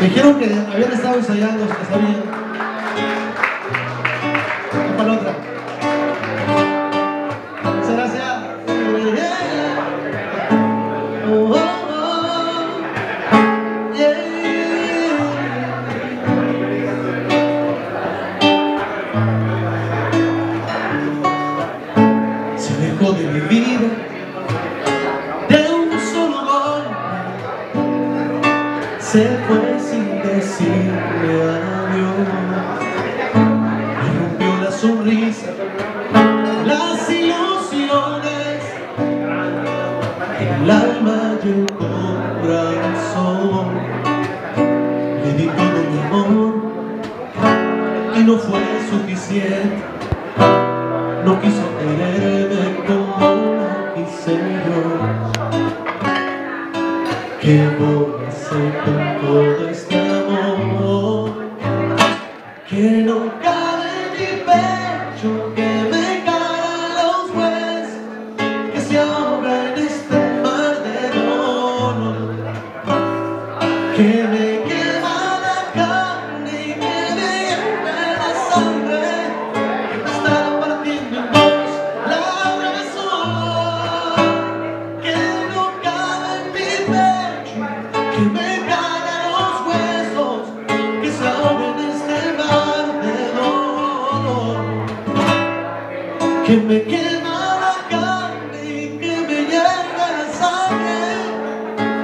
Me dijeron que habían estado ensayando, Se dejó de mi vida. Se fue sin decirme adiós. Me rompió la sonrisa las ilusiones. El alma y el corazón. Le di todo mi amor y no fue suficiente. No quiso quererme ¿Qué voy a hacer con todo este amor? Que no que me quema la carne y que me hierve la sangre,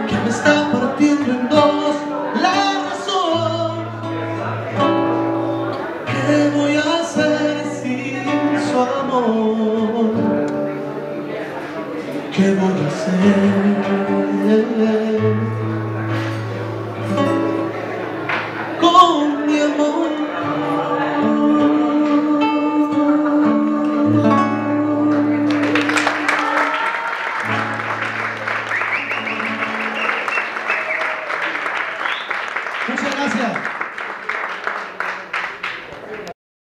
que me está partiendo en dos la razón. ¿Qué voy a hacer sin su amor? ¿Qué voy a hacer?